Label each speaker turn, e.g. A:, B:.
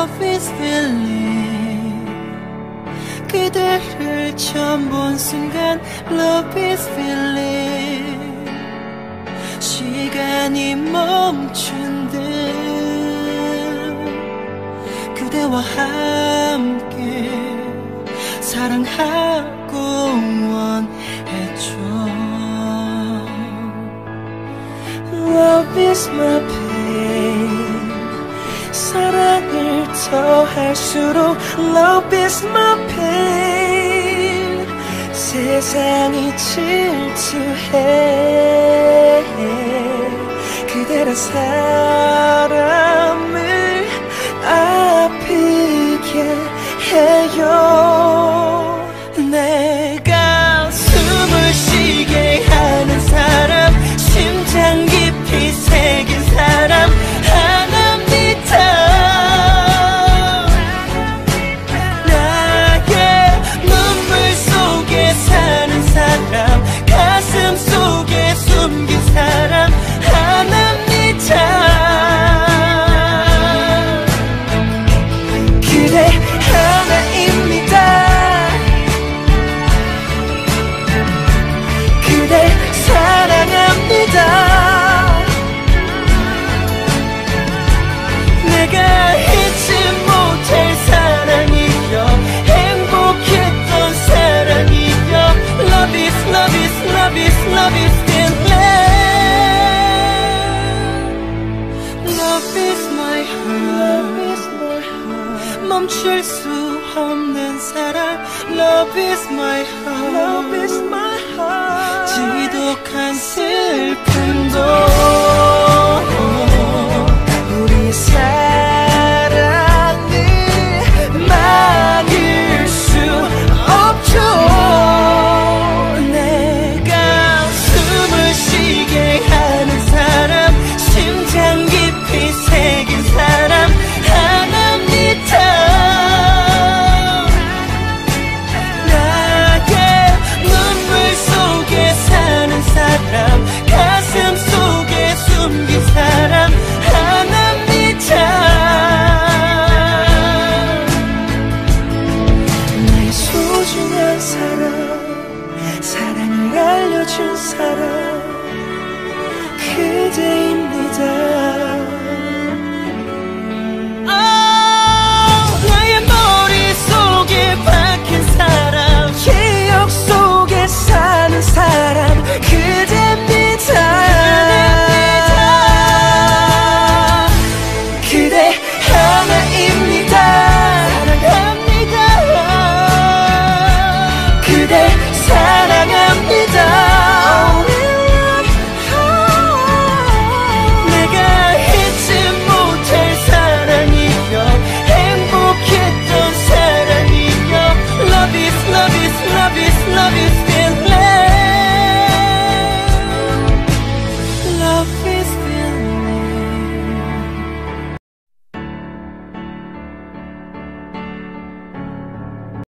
A: Is feeling 그대를 처음 본 순간 is feeling 시간이 멈춘 듯 그대와 함께 사랑하고 원했죠 Love is my 더할수록 Love is my pain. 세상이 질투해. 그대란 사람 love is love is feeling Love is my heart 멈출 수 없는 사랑 Love is my heart Love is my heart 지독한 슬픔도